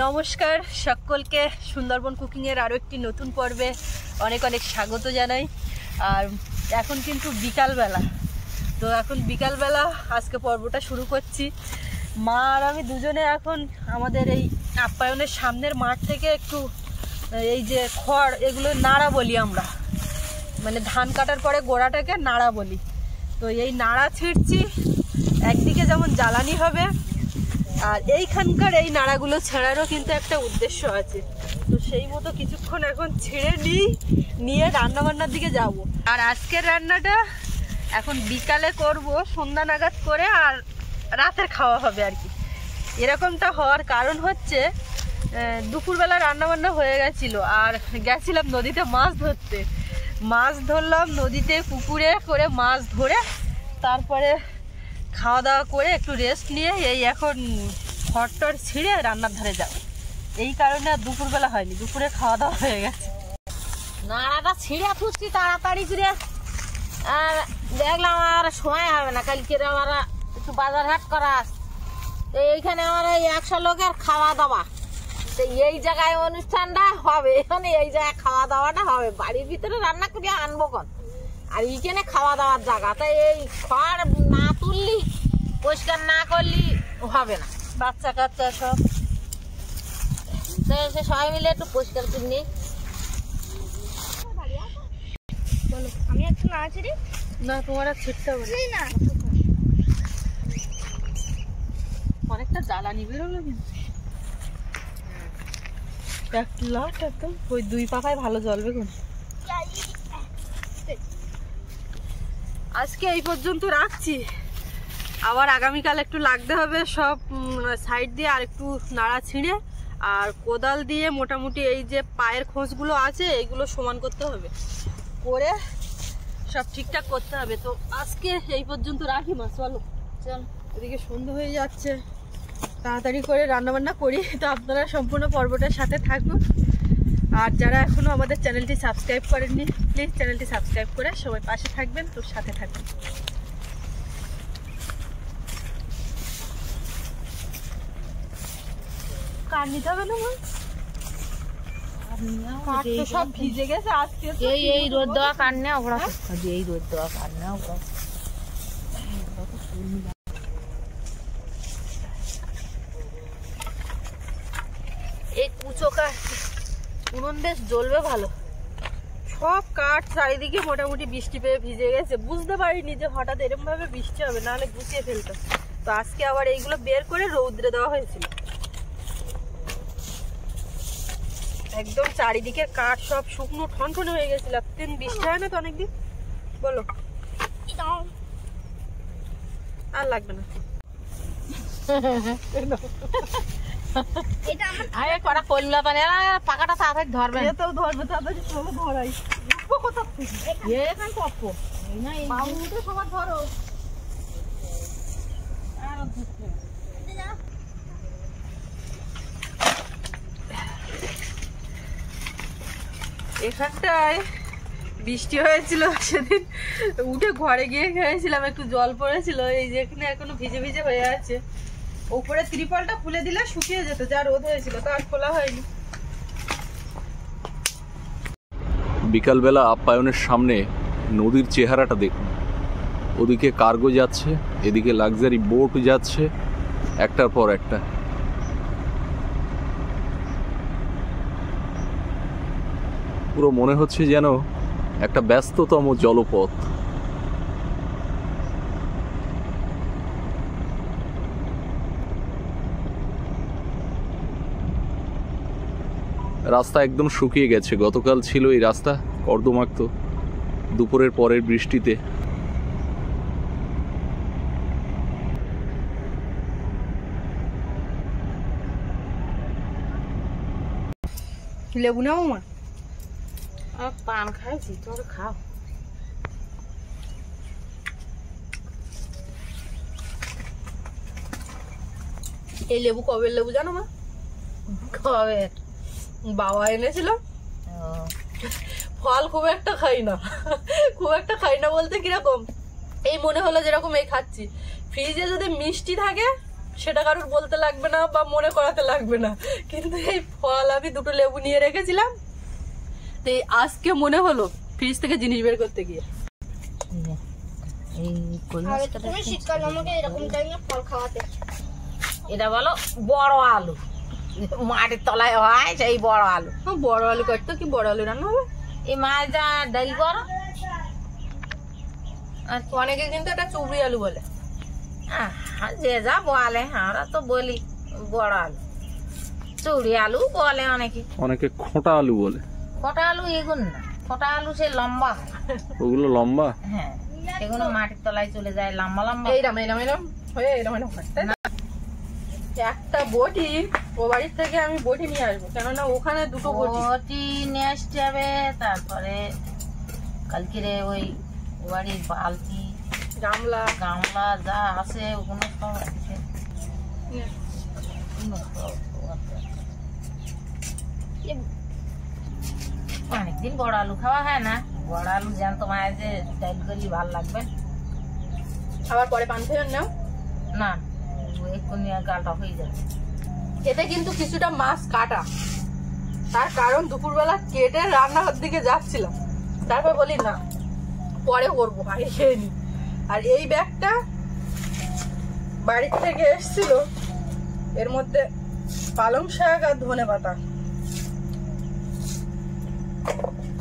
নমস্কার সকলকে। সুন্দরবন কুকিংয়ের আরও একটি নতুন পর্বে অনেক অনেক স্বাগত জানাই। আর এখন কিন্তু বিকালবেলা। তো এখন বিকালবেলা আজকে পর্বটা শুরু করছি। মা আর আমি দুজনে এখন আমাদের এই আপ্যায়নের সামনের মাঠ থেকে একটু, এই যে খড়, এগুলো নাড়া বলি আমরা। মানে ধান কাটার পরে গোড়াটাকে নাড়া বলি। তো এই নাড়া ছিঁড়ছি। একদিকে যেমন জ্বালানি হবে আর এইখানকার এই নাড়াগুলো ছেঁড়ারও কিন্তু একটা উদ্দেশ্য আছে। তো সেই মতো কিছুক্ষণ এখন ছেড়ে নিই, নিয়ে রান্নাবান্নার দিকে যাব। আর আজকের রান্নাটা এখন বিকালে করব, সন্ধ্যা নাগাদ করে, আর রাতের খাওয়া হবে আর কি। এরকমটা হওয়ার কারণ হচ্ছে দুপুরবেলা রান্না বান্না হয়ে গেছিল, আর গেছিলাম নদীতে মাছ ধরতে। মাছ ধরলাম নদীতে পুকুরে করে মাছ ধরে, তারপরে খাওয়া দাওয়া করে একটু রেস্ট নিয়ে এই এখন খড়টর ছিঁড়ে রান্নার ধারে যাও এই কারণে আর দুপুরবেলা হয়নি, দুপুরে খাওয়া দাওয়া হয়ে গেছে। নাড়াটা ছিঁড়ে ফুসছি তাড়াতাড়ি করে। আর দেখলাম আর সময় হবে না, কালকে আমার একটু বাজার হাট করা। তো এইখানে আমার এই একশো লোকের খাওয়া দাওয়া তো এই জায়গায় অনুষ্ঠানটা হবে, এখানে এই জায়গায় খাওয়া দাওয়াটা হবে। বাড়ির ভিতরে রান্না করে আনব কন আর এইখানে খাওয়া দাওয়ার জায়গা। তাই এই খড় না তুললি পরিষ্কার না করলি হবে না। বাচ্চা কাচ্চা সব। সে সবাই মিলে একটু পরিষ্কার করে নিই আমি একটু না আছি না তোমার আর ছিটতে হবে না। অনেকটা জ্বালানি বেরোলো কিন্তু। এক লাট একদম ওই দুই পাখায় ভালো জ্বলবে কোন। আজকে এই পর্যন্ত রাখছি। আবার আগামীকাল একটু লাগতে হবে সব সাইড দিয়ে আর একটু নাড়া ছিঁড়ে। আর কোদাল দিয়ে মোটামুটি এই যে পায়ের খোঁজগুলো আছে এইগুলো সমান করতে হবে। করে সব ঠিকঠাক করতে হবে। তো আজকে এই পর্যন্ত রাখি মা চলো। চল। এদিকে সন্ধ্যা হয়ে যাচ্ছে। তাড়াতাড়ি করে রান্নাবান্না করি। তো আপনারা সম্পূর্ণ পর্বটার সাথে থাকুন। আর যারা এখনও আমাদের চ্যানেলটি সাবস্ক্রাইব করেননি প্লিজ চ্যানেলটি সাবস্ক্রাইব করে সবাই পাশে থাকবেন তো সাথে থাকবেন। কার নিতে হবে না মা কাঠ তো সব ভিজে গেছে আজকে এই এই রোদ দেওয়া কান্নে ওরা এই রোদ দেওয়া কান্নে ওরা এই কুচো কাঠ। উনুন বেশ জ্বলবে ভালো। সব কাঠ চারিদিকে মোটামুটি বৃষ্টি পেয়ে ভিজে গেছে। বুঝতে পারিনি যে হঠাৎ এরকম ভাবে বৃষ্টি হবে নাহলে গুছিয়ে ফেলতাম। তো আজকে আবার এইগুলো বের করে রৌদ্রে দেওয়া হয়েছিল। একদম চারিদিকে কাঠ সব শুকনো ঠনঠনে হয়ে গেছিল দিন বৃষ্টি হয় না তো অনেকদিন বলো আর লাগবে না পাকাটা তাড়াতাড়ি ধরবে না। ধরবে তাড়াতাড়ি ধরাই থেকে সবার ধরো এখানটায় বৃষ্টি হয়েছিল সেদিন। উঠে ঘরে গিয়ে খেয়েছিলাম, একটু জল পড়েছিল, এই যে এখানে এখনও ভিজে ভিজে হয়ে আছে। ওপরে ত্রিপলটা খুলে দিলে শুকিয়ে যেত, যা রোদ হয়েছিল, তা আর খোলা হয়নি। বিকালবেলা আপ্যায়নের সামনে নদীর চেহারাটা দেখুন। ওদিকে কার্গো যাচ্ছে, এদিকে লাক্সারি বোট যাচ্ছে, একটার পর একটা। পুরো মনে হচ্ছে যেন একটা ব্যস্ততম জলপথ। রাস্তা একদম শুকিয়ে গেছে। গতকাল ছিল এই রাস্তা, কর্দমাক্ত। দুপুরের পরের বৃষ্টিতে। লেবু নেব মা? আর এই লেবু কবে লেবু জানো মা? কবে? বাবা এনেছিল। ফল খুব একটা খাই না। খুব একটা খাই না বলতে কীরকম? এই মনে হলো যেরকম এই খাচ্ছি। ফ্রিজে যদি মিষ্টি থাকে, সেটা কারোর বলতে লাগবে না বা মনে করাতে লাগবে না। কিন্তু এই ফল আমি দুটো লেবু নিয়ে রেখেছিলাম। তো আজকে মনে হলো ফ্রিজ থেকে জিনিস বের করতে গিয়ে। এটা বলো বড় আলু। মাটির তলায় হয় সেই বড় আলু। হ্যাঁ, বড় আলু কাটতো কি বড় আলু রান্না হবে? এই মাছটা ডাল করো আর অনেকে কিন্তু এটা চুবড়ি আলু বলে। যে যা বলে আমরা তো বলি বড় আলু। চুড়ি আলু বলে অনেকে। অনেকে খোঁটা আলু বলে। ফোটা আলু এগুন না। ফোটা আলু সে লম্বা। ওগুলো লম্বা? হ্যাঁ সেগুলো মাটির তলায় চলে যায় লম্বা লম্বা। এইরকম এরম এরম হয়ে হয়, তাই না? একটা বটি ও বাড়ির থেকে আমি বটি নিয়ে আসব কেননা ওখানে দুটো বটি। বটি নিয়ে আসতে হবে তারপরে কালকে রে ওই বাড়ির বালতি গামলা। গামলা যা আছে ওগুলো সব আছে। ওগুলো সব আছে। অনেকদিন বড় আলু খাওয়া হয় না। বড় আলু জ্যান্ত মায়ের যে ডাইল করি ভালো লাগবে। আবার পরে পান ফেরন নাও না এক্ষুনি গালটা হয়ে যাবে। এতে কিন্তু কিছুটা মাছ কাটা। তার কারণ দুপুরবেলা কেটে রান্নাঘর দিকে যাচ্ছিলাম। তারপর বলি না পরে করব আগে খেয়ে নি। আর এই ব্যাগটা বাড়ির থেকে এসছিল। এর মধ্যে পালং শাক আর ধনে পাতা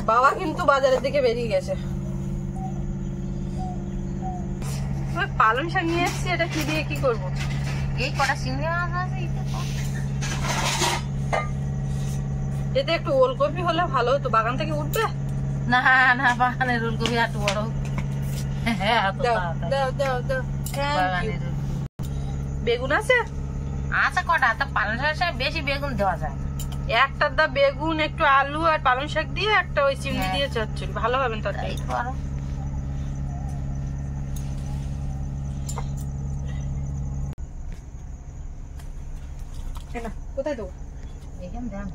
বাবা কিন্তু বাজারের দিকে বেরিয়ে গেছে। ওই পালং শাক নিয়ে এসছি এটা কি দিয়ে কি করব? এই কটা চিংড়ি মাছ আছে এতে একটু ওলকপি হলে ভালো হতো। বাগান থেকে উঠবে? না না বাগানের ওলকপি এত বড় হ্যাঁ। বেগুন আছে? আছে কটা? তো পালং শাক বেশি বেগুন দেওয়া যায় না। একটা দা বেগুন একটু আলু আর পালং শাক দিয়ে একটা ওই চিংড়ি হ্যাঁ। দিয়ে চচ্চড়ি। ভালো হবে তাই তরকারি? করো। এই নাও, কোথায় দেবো? এখানে দেন।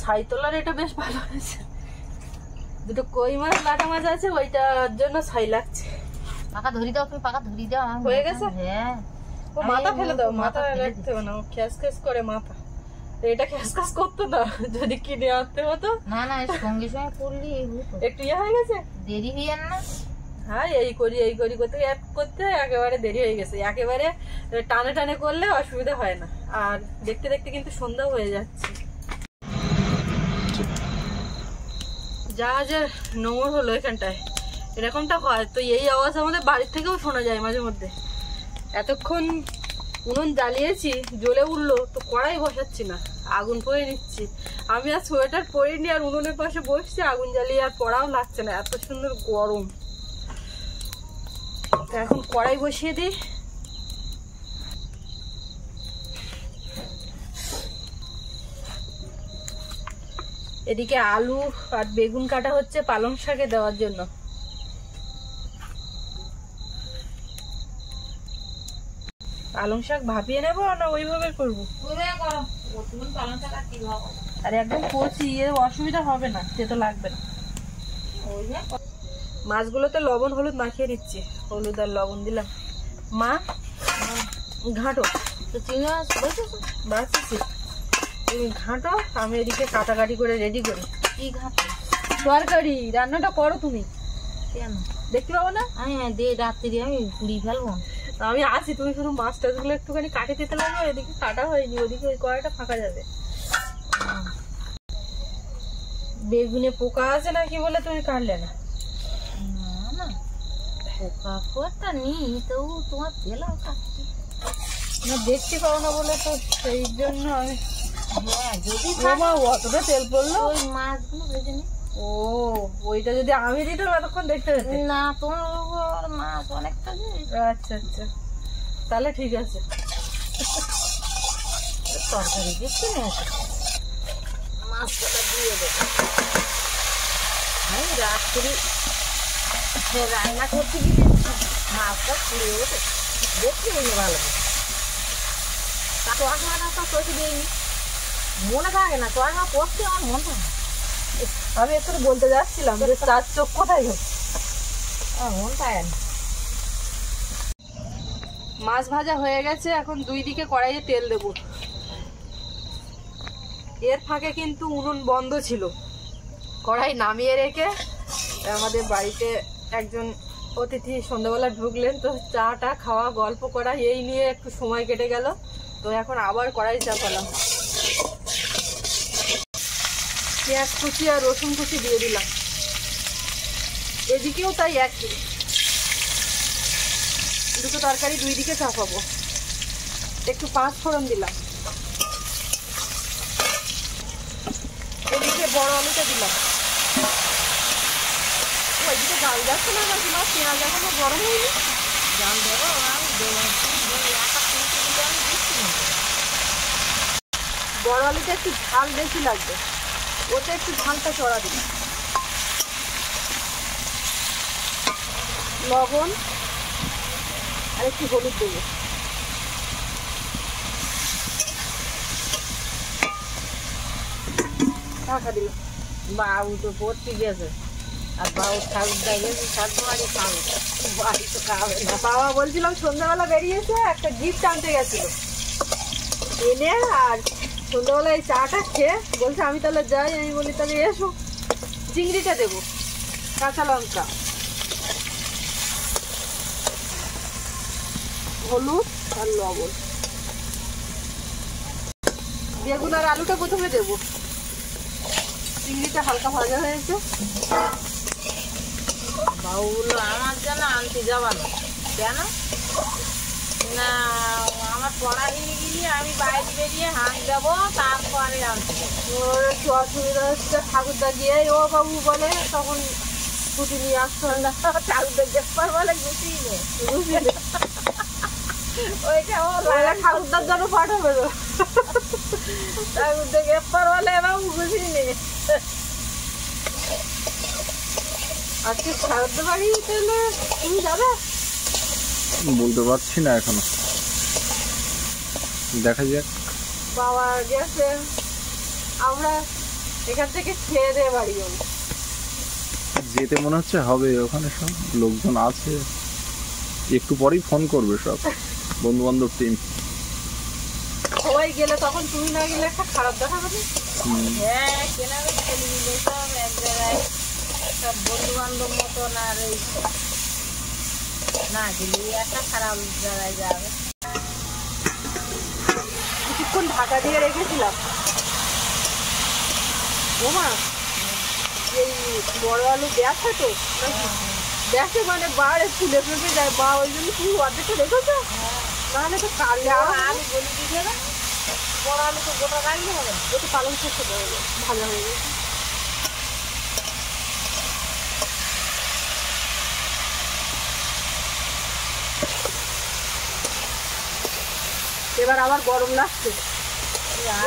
ছাই তোলার এটা বেশ ভালো হয়েছে। দুটো কই মাছ লাটা মাছ আছে ওইটার জন্য ছাই লাগছে। পাকা ধরি দাও তুমি পাকা ধরি দাও হয়ে গেছে? হ্যাঁ। ও মাথা ফেলে দাও মাথা রাখতে হবে না খ্যাস খ্যাস করে মাথা। এটা খ্যাস খ্যাস করতো না যদি কিনে আনতে হতো। না না সঙ্গে সঙ্গে করলি একটু ইয়ে হয়ে গেছে? দেরি হয়ে না। হ্যাঁ এই করি এই করি করতে এক করতে একেবারে দেরি হয়ে গেছে। একেবারে টানে টানে করলে অসুবিধা হয় না। আর দেখতে দেখতে কিন্তু সন্ধ্যা হয়ে যাচ্ছে। জাহাজের নোংর হলো এখানটায় এরকমটা হয়। তো এই আওয়াজ আমাদের বাড়ির থেকেও শোনা যায় মাঝে মধ্যে। এতক্ষণ উনুন জ্বালিয়েছি, জ্বলে উঠল, তো কড়াই বসাচ্ছি না, আগুন পরে নিচ্ছি। আমি আর সোয়েটার পরে পরিনি, আর উনুনের পাশে বসছি, আগুন জ্বালিয়ে আর পড়াও লাগছে না, এত সুন্দর গরম। এখন কড়াই বসিয়ে দিই। এদিকে আলু আর বেগুন কাটা হচ্ছে পালং শাকে দেওয়ার জন্য। পালং শাক ভাপিয়ে নেব না ওইভাবে করব? আর একদম কচি এর অসুবিধা হবে না তেতো লাগবে না। মাছগুলোতে লবণ হলুদ মাখিয়ে নিচ্ছি হলুদ আর লবণ দিলাম। মা ঘাঁটো। তো চিংড়ি মাছ বাঁচছি। তুমি ঘাঁটো আমি এদিকে কাটাকাটি করে রেডি করি। কি ঘাট? তরকারি রান্নাটা করো তুমি। কেন? দেখতে পাবো না? আমি দে রাত্রি আমি পুড়ি ফেলব। আমি আছি তুমি শুধু মাছ টাছগুলো একটুখানি কাটে দিতে লাগবে এদিকে কাটা হয়নি ওদিকে ওই কড়াইটা ফাঁকা যাবে। বেগুনে পোকা আছে নাকি বলে তুমি কাটলে না? না না পোকা ফোরটা তো তোমার না দেখতে পাও না বলে তো সেই জন্য আমি হ্যাঁ যদি অতটা তেল পড়ল? ওই মাছগুলো ভেজে নি। ও ওইটা যদি আমি দিতাম এতক্ষণ দেখতে পেতে। না তোমার মাছ অনেকটা আচ্ছা আচ্ছা। তাহলে ঠিক আছে। তরকারি দিচ্ছি না মাছটা দিয়ে দেবো। আমি রাত্রি সে রান্না করতে গিয়ে মাছটা ওঠে দেখতে ভালো তা দিইনি মনে থাকে না তো আগে করতে আমার মনে থাকে না। আমি একটু বলতে যাচ্ছিলাম যে চার চোখ কোথায় মাছ ভাজা হয়ে গেছে, এখন দুই দিকে কড়াইয়ে তেল দেব। এর ফাঁকে কিন্তু উনুন বন্ধ ছিল। কড়াই নামিয়ে রেখে আমাদের বাড়িতে একজন অতিথি সন্ধ্যাবেলা ঢুকলেন, তো চাটা, খাওয়া, গল্প করা, এই নিয়ে একটু সময় কেটে গেল। তো এখন আবার কড়াই চাপালাম। পেঁয়াজ কুচি আর রসুন কুচি দিয়ে দিলাম। এদিকেও তাই একই। দুটো তরকারি দুই দিকে চাপাবো। একটু পাঁচ ফোড়ন দিলাম। এদিকে বড় আলুটা দিলাম। ওইদিকে জাল যাচ্ছে না নাকি পেঁয়াজ এখনও গরম হয়নি? জাল দেবো বড় আলুটা একটু ঝাল বেশি লাগবে। ওটা একটু ধানটা চড়া দিলাম লবণ আর একটু হলুদ দেবো। ঢাকা দিলাম বাবু তো পড়তে গেছে। আর বাবু ঠাকুরদা গেছে ঠাকুমারি খাবে। বাড়ি তো খাবে না। বাবা বলছিলাম সন্ধ্যাবেলা বেরিয়েছে একটা গিফট আনতে গেছিল। এনে আর সন্ধ্যাবেলা এই চাটা খেয়ে বলছে, আমি তাহলে যাই, আমি বলি, তাহলে এসো, চিংড়িটা দেবো, কাঁচা লঙ্কা, হলুদ আর লবণ। বেগুন আর আলুটা প্রথমে দেবো। চিংড়িটা হালকা ভাজা হয়েছে বাবু আমার জন্য আনতে যাবা না। কেন? না আমার পড়া হয়ে গেলে আমি বাইরে বেরিয়ে হাঁক দেবো তারপরে ওর একটু অসুবিধা হচ্ছে ঠাকুরদা গিয়ে ও বাবু বলে তখন ছুটি নিয়ে আসতো না ঠাকুরদা দেখবার বলে গুছিয়ে নে বুঝলি ওইটা ও ওরা ঠাকুরদার জন্য পাঠাবে তো। ঠাকুরদা দেখবার বলে বাবু গুছিয়ে নে আজকে ঠাকুরদা বাড়ি তাহলে তুমি যাবে? বলতে পারছি না এখনও। দেখা যাক। বাবা গেছে। আমরা এখান থেকে খেয়ে দিয়ে বাড়ি যাব। যেতে মনে হচ্ছে হবে ওখানে সব। লোকজন আছে। একটু পরেই ফোন করবে সব। বন্ধু বান্ধব টিম সবাই গেলে তখন তুমি না গেলে একটা খারাপ দেখাবে হ্যাঁ কেনাবে মিলে সব এক জায়গায়। সব বন্ধু বান্ধব মতন আর এই না গেলে একটা খারাপ জায়গায় যাবে। কিছুক্ষণ ঢাকা দিয়ে রেখেছিলাম। ওমা এই বড় আলু দেখে তো? নাকি? দেখে মানে বাড়ে ফুলে ফুলে যায়। বা ওই জন্য তুমি অর্ধেকটা রেখেছো? নাহলে তো কালে আলু বলি দিতে না? বড় আলু তো গোটা রাখলে হবে না। একটু পালং হবে। ভালো হয়ে গেছে। এবার আবার গরম লাগছে।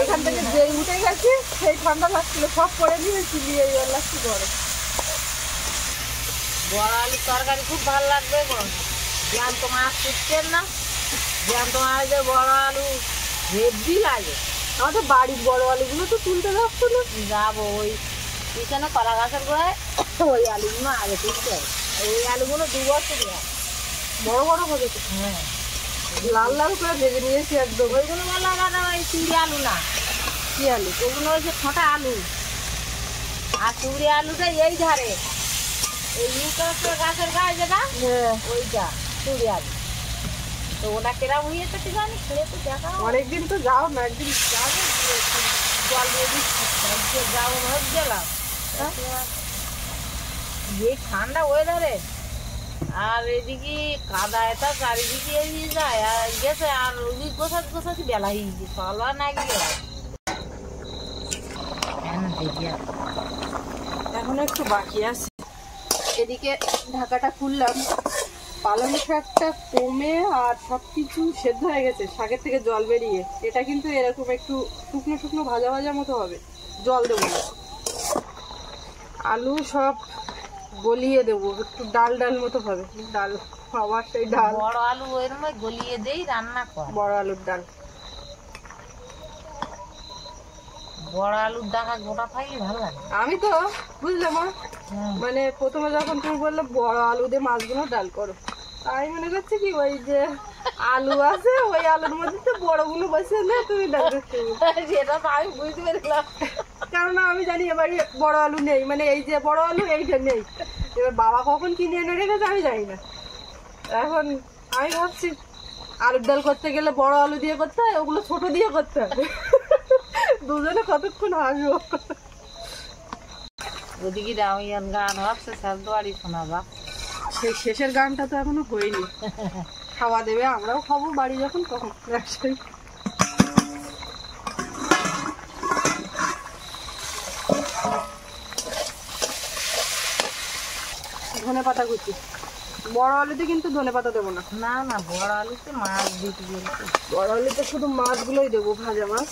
এখান থেকে যেই উঠে গেছে সেই ঠান্ডা লাগছিল সব পরে নিয়েছি নিয়ে এবার লাগছে গরম বড় আলুর তরকারি খুব ভালো লাগবে জ্যান্ত মাছ ফুটছেন না? জ্যান্ত মাছের বড় আলু হেভি লাগে। আমাদের বাড়ির বড় আলুগুলো তো তুলতে যাচ্ছে না। যাব ওই পিছনে কলা গাছের গোড়ায়। ওই আলুগুলো আগে তুলতে হবে। ওই আলুগুলো দু বছর বড় বড় হবে তো হ্যাঁ। লাল লাল করে ভেজে নিয়েছি একদম। ওইগুলো বলা দাদা ওই চিংড়ি আলু না। কি আলু? ওগুলো হচ্ছে ছোটা আলু। আর চিংড়ি আলুটা এই ধারে। এই ইউটাসের গাছের গায়ে যেটা হ্যাঁ। ওইটা চিংড়ি আলু। তো ওটা কেরাম হয়েছে কি জানি খেয়ে তো দেখা। অনেকদিন তো যাও না একদিন যাবে জল দিয়ে দিচ্ছি। যাব ভাব গেলাম যে ঠান্ডা ওয়েদারে আর এদিকে কাদা এটা চারিদিকে এগিয়ে যায় আর গেছে আর ওদিক গোছাতে গোছাতে বেলা হয়ে গেছে চলবা না গেলে এখন একটু বাকি আছে। এদিকে ঢাকাটা খুললাম। পালং শাকটা কমে আর সব কিছু সেদ্ধ হয়ে গেছে শাকের থেকে জল বেরিয়ে। এটা কিন্তু এরকম একটু শুকনো শুকনো ভাজা ভাজা মতো হবে। জল দেবো না। আলু সব গলিয়ে দেবো একটু ডাল ডাল মতো হবে। ডাল আবার সেই ডাল। বড় আলু ওইরকম গলিয়ে দেই রান্না কর। বড় আলুর ডাল। বড় আলুর ডাকা গোটা ভালো লাগে। আমি তো বুঝলে মা? মানে প্রথমে যখন তুমি বললে বড় আলু দিয়ে মাছগুলো ডাল করো তাই মনে করছে কি ওই যে আলু আছে ওই আলুর মধ্যে তো বড়গুলো বসে না তুমি দেখো সেটা তো আমি বুঝতে পেরেছিলাম। কারণ আমি জানি এবারে বড় আলু নেই মানে এই যে বড় আলু এইটা নেই। এবার বাবা কখন কিনে এনে রেখেছে আমি জানি না। এখন আমি ভাবছি আলুর ডাল করতে গেলে বড় আলু দিয়ে করতে হয় ওগুলো ছোট দিয়ে করতে হবে। দুজনে কতক্ষণ হাসবো? ওদিকে রামিয়ান গান ভাবছে স্যার দুয়ারি শোনা যা সেই শেষের গানটা তো এখনও হয়নি। খাওয়া দেবে আমরাও খাব বাড়ি যখন তখন। একসাথে পাতা কুচি। বড় আলুতে কিন্তু ধনে পাতা দেবো না। না না বড় আলুতে মাছ দিতে বড় আলুতে শুধু মাছগুলোই দেবো ভাজা মাছ।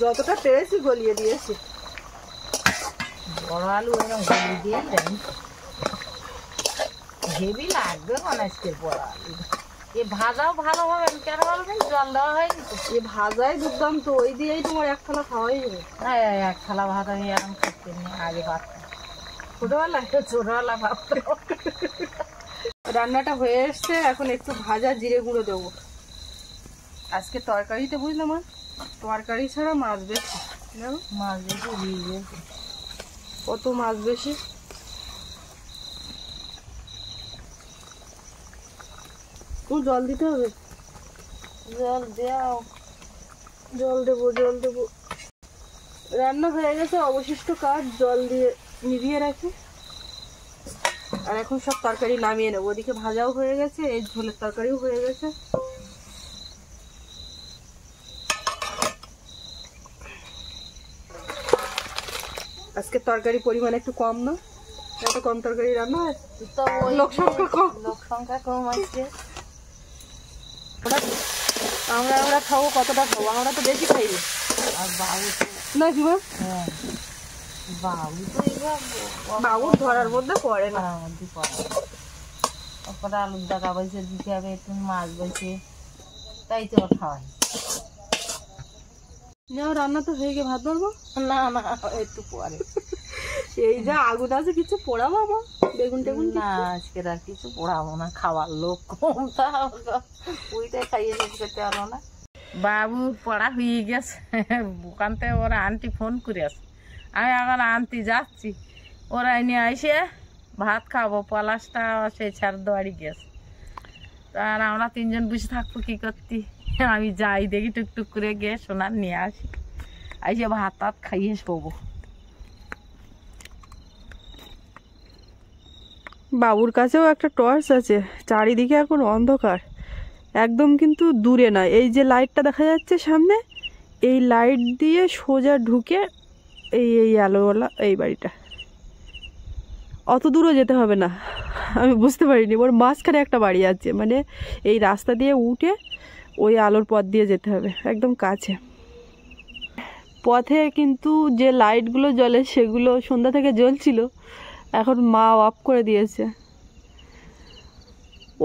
যতটা পেরেছি গলিয়ে দিয়েছি। বড় আলু এরকম গলি দিয়ে। হেভি লাগবে অনেককে বড় আলু। এ ভাজাও ভালো হবে কেন বলবেন জল দেওয়া হয়নি তো। এই ভাজাই দুর্দান্ত ওই দিয়েই তোমার এক থালা খাওয়াই যাবে না, এক থালা ভাত আমি এরকম না আগে ভাত ছোটবেলা রান্নাটা হয়ে এসছে এখন একটু ভাজা জিরে গুঁড়ো দেবো। আজকে তরকারিতে বুঝলে মা তরকারি ছাড়া মাছ বেশি। মাছ বেশি দিয়ে কত মাছ বেশি? জল দিতে হবে? জল দেও। জল দেবো জল দেবো। রান্না হয়ে গেছে অবশিষ্ট কাজ জল দিয়ে নিভিয়ে রাখি। আর এখন সব তরকারি নামিয়ে নেব। ওদিকে ভাজাও হয়ে গেছে এই ঝোলের তরকারিও হয়ে গেছে। আজকে তরকারি পরিমাণ একটু কম না? এত কম তরকারি রান্না হয়? লোক সংখ্যা কম। লোক সংখ্যা কম আছে আমরা আমরা খাব কতটা খাব? আমরা তো বেশি খাইনি। আর বাবু না কি হ্যাঁ। বাবু তো ধরার মধ্যে পড়ে না। মধ্যে পড়ে। তারপরে আলুর বসে দিতে হবে একটু মাছ বসে। তাই তো খাওয়াই রান্না তো হয়ে গিয়ে ভাত বাড়বো? না না একটু পরে। এই যা আগুন আছে কিছু পোড়াবো আমার বেগুন টেগুন না আজকে আর কিছু পড়াবো না খাওয়ার লোক কম তা ওইটাই খাইয়ে করতে পারব না। বাবু পড়া হয়ে গেছে। ওখান থেকে ওরা আন্টি ফোন করে আছে আমি এখন আনতে যাচ্ছি। ওরা এনে এসে ভাত খাব, পলাশটা সেই ছাড় দোয়ারি গেছে। আর আমরা তিনজন বসে থাকব কি করতি? আমি যাই দেখি, টুকটুক করে গিয়ে সোনার নিয়ে আসি। এসে ভাত টাত খাইয়ে শোবো। বাবুর কাছেও একটা টর্চ আছে, চারিদিকে এখন অন্ধকার। একদম কিন্তু দূরে না এই যে লাইটটা দেখা যাচ্ছে সামনে, এই লাইট দিয়ে সোজা ঢুকে এই এই আলোওয়ালা এই বাড়িটা। অত দূরও যেতে হবে না। আমি বুঝতে পারিনি, ওর মাঝখানে একটা বাড়ি আছে। মানে এই রাস্তা দিয়ে উঠে ওই আলোর পথ দিয়ে যেতে হবে, একদম কাছে। পথে কিন্তু যে লাইটগুলো জ্বলে, সেগুলো সন্ধ্যা থেকে জ্বলছিল, এখন মা অফ করে দিয়েছে।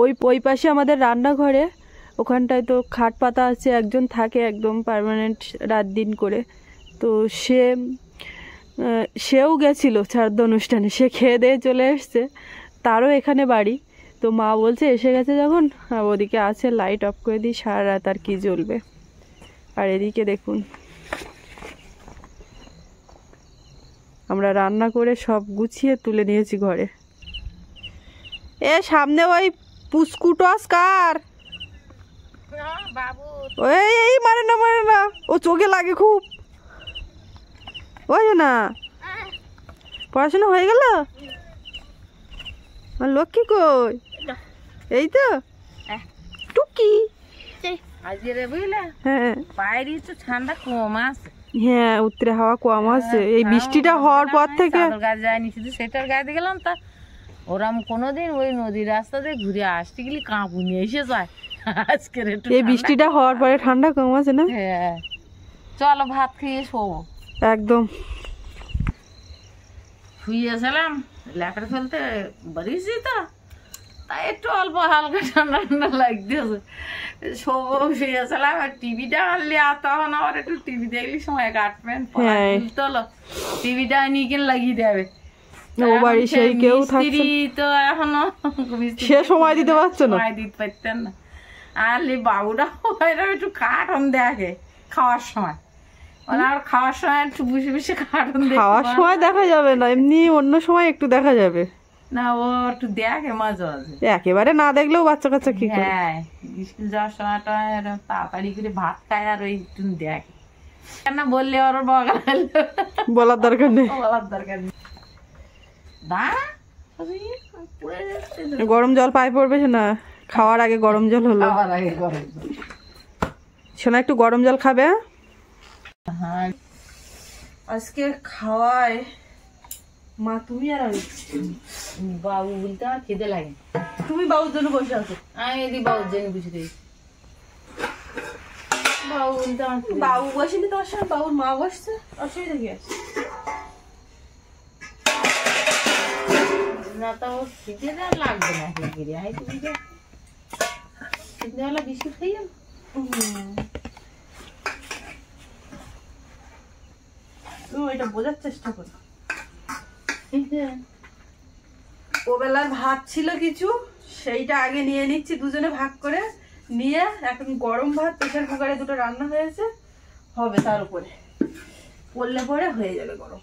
ওই ওই পাশে আমাদের রান্নাঘরে, ওখানটায় তো খাট পাতা আছে, একজন থাকে একদম পার্মানেন্ট রাত দিন করে। তো সে সেও গেছিল শ্রাদ্ধ অনুষ্ঠানে সে খেয়ে দিয়ে চলে এসছে। তারও এখানে বাড়ি। তো মা বলছে এসে গেছে যখন আর ওদিকে আছে লাইট অফ করে দিই সারা রাত আর কি জ্বলবে। আর এদিকে দেখুন আমরা রান্না করে সব গুছিয়ে তুলে নিয়েছি ঘরে। এ সামনে ওই পুস্কুটস কার? বাবু। ওই এই মারে না মারে না। ও চোখে লাগে খুব। ওই না। পড়াশোনা হয়ে গেল? আর লক্ষ্মী কই? এই তো। হ্যাঁ। টুকি। হ্যাঁ। হ্যাঁ উত্তরে হাওয়া কম আছে। এই বৃষ্টিটা হওয়ার পর থেকে সেটার গায়ে গেলাম তা ওরম কোনোদিন ওই নদীর রাস্তা দিয়ে ঘুরে আসতে গেলে কাঁপুনি এসে যায় আজকের এই বৃষ্টিটা হওয়ার পরে ঠান্ডা কম আছে না? হ্যাঁ। চলো ভাত খেয়ে শোবো। একদম। শুয়েছিলাম লেখাটা ফেলতে বেরিয়েছি তো। তাই একটু অল্প হালকা ঠান্ডা ঠান্ডা লাগতেছে। শোবো শুয়েছিলাম আর টিভিটা আনলে আর তখন আবার একটু টিভি দেখলে সময় কাটবেন হ্যাঁ। তোলো টিভিটা নিয়ে কিনে লাগিয়ে দেবে। ও বাড়ি সেই কেউ থাকছে তো এখনও সে সময় দিতে পারছে না। সময় দিতে পারতেন না। আর বাবুটা একটু কার্টুন দেখে খাওয়ার সময়। আর খাওয়ার সময় একটু বসে বসে কার্টুন খাওয়ার সময় দেখা যাবে না এমনি অন্য সময় একটু দেখা যাবে। না ও একটু দেখে মাঝে মাঝে। একেবারে না দেখলেও বাচ্চা কাচ্চা কি করে? হ্যাঁ স্কুল যাওয়ার সময়টা তাড়াতাড়ি করে ভাত খায় আর ওই একটু দেখে। কেন বললে ওর বগাল বলার দরকার নেই। বলার দরকার নেই। গরম জল পায়ে পড়বে না খাওয়ার আগে গরম জল হলো। আবার আগে গরম জল। শোনা একটু গরম জল খাবে হ্যাঁ আজকে খাওয়ায় মা তুমি আর আমি। বাবু বলতে আমার খেতে লাগে। তুমি বাবুর জন্য বসে আছো। আমি এদি বাবুর জন্য বুঝে দিয়েছি বাবু বলতে আমার খেতে বাবু বসেনি তোমার সঙ্গে বাবুর মা বসছে। অসুবিধা কি আছে? না তো ওর খিদে দেওয়া লাগবে না এখন ফিরে আই তুমি যে খিদেওয়ালা বিস্কুট খাই যাব তুমি এটা বোঝার চেষ্টা করো। ওবেলার ভাত ছিল কিছু সেইটা আগে নিয়ে নিচ্ছি দুজনে ভাগ করে। নিয়ে এখন গরম ভাত প্রেশার কুকারে দুটো রান্না হয়েছে। হবে তার উপরে। পড়লে পরে হয়ে যাবে গরম।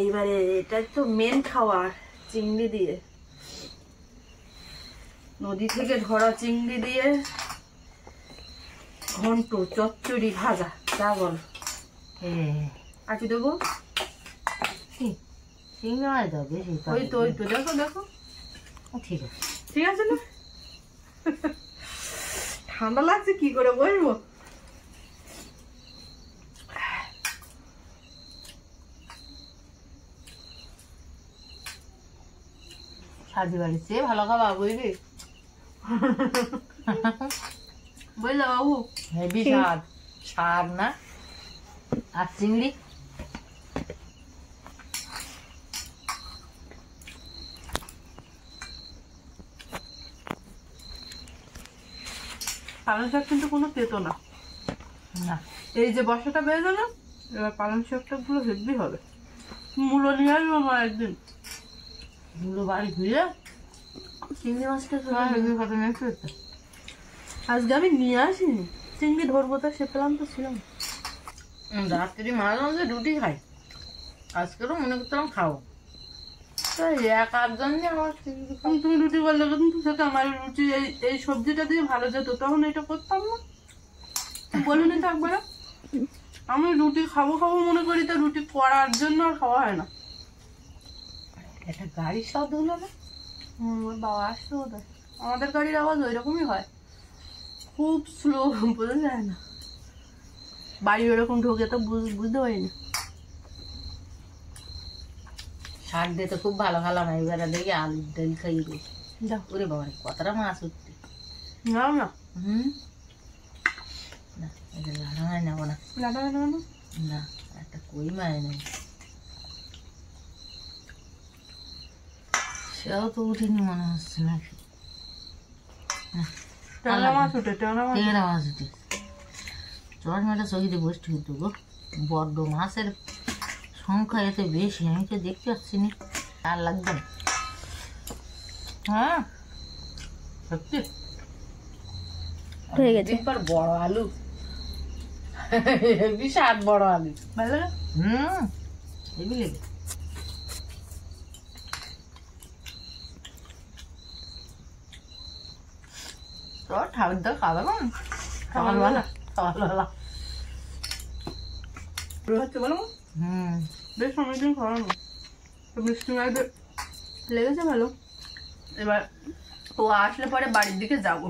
এইবারে এটা তো মেন খাবার চিংড়ি দিয়ে। নদী থেকে ধরা চিংড়ি দিয়ে ঘন্ট চচ্চড়ি ভাজা যা বল। আর কি দেবো? চিংড়ি মাছ দাও বেশি ওই তো ওই তো দেখো দেখো। ঠিক আছে। ঠিক আছে না? ঠান্ডা লাগছে কি করে বলব? সাজি বাড়ির চেয়ে ভালো খাওয়া বুঝলি? বুঝলে বাবু? হেভি স্বাদ। স্বাদ না? আর চিংড়ি? পালং শাক কিন্তু কোনো তেতো না। না। এই যে বর্ষাটা বেড়ে না এবার পালং শাকটা গুলো হেভি হবে। মূলো নিয়ে আসব মা একদিন। দুটো বাড়ি ঘুরে চিংড়ি মাছটা আজকে আমি নিয়ে আসিনি চিংড়ি ধরবো তো সে প্ল্যান তো ছিল। রাত্রি মাঝে মাঝে রুটি খাই আজকেরও মনে করতাম খাব তাই এক আধজন তুমি রুটি বললে কিন্তু সেটা আমার রুটি এই এই সবজিটা দিয়ে ভালো যেত তখন এটা করতাম না তো একবার আমি রুটি খাব খাব মনে করি তো রুটি করার জন্য আর খাওয়া হয় না একটা গাড়ির শব্দ হলো না? ওর বাবা আসছে ওদের। আমাদের গাড়ির আওয়াজ ওই রকমই হয়। খুব স্লো বোঝা যায় না। বাড়ি ওরকম ঢোকে তো বুঝ- বুঝতে পারি না শাক দিয়ে তো খুব ভালো খেলাম এবারে দেখি আলুর ডাল খাইয়ে দিই ওরে বাবা কতটা মাছ উঠতে না না। হুম? না এটা লাড়া হয় না? না? একটা কই মাছ নেই সেও তো উঠিনি মনে হচ্ছে নাকি ট্যাংরা মাছ ওঠে ট্যাংরা মাছ টেংরা মাছ উঠে চট মেটা চকিতে বসতে হতো গো বড্ড মাছের সংখ্যা এত বেশি আমি তো দেখতে পাচ্ছি না আর লাগবে না হ্যাঁ সত্যি হয়ে গেছে একবার বড় আলু বিশাল বড় আলু ভালো? হুম হেবি তো ঠাকুর দা খাবে সকালবেলা সকালবেলা হচ্ছে বলো হুম বেশ অনেকদিন খাওয়ানো তো মিষ্টি মাছটা লেগেছে ভালো এবার ও আসলে পরে বাড়ির দিকে যাব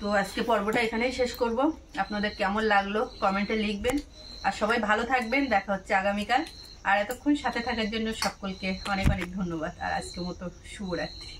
তো আজকে পর্বটা এখানেই শেষ করব। আপনাদের কেমন লাগল? কমেন্টে লিখবেন। আর সবাই ভালো থাকবেন। দেখা হচ্ছে আগামীকাল। আর এতক্ষণ সাথে থাকার জন্য সকলকে অনেক অনেক ধন্যবাদ। আর আজকের মতো শুভরাত্রি।